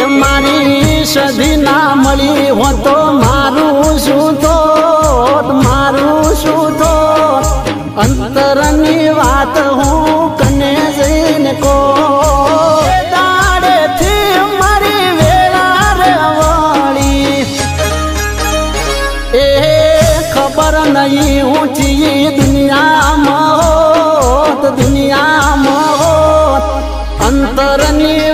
એ મારી સધી ના મળી હોતો મારું શું તો મારું શું તો અંતરની વાત હું કને જઈને કો મારી વેળા. એ ખબર નહીં ઊંચી દુનિયામાં હોત, દુનિયામાં અંતરની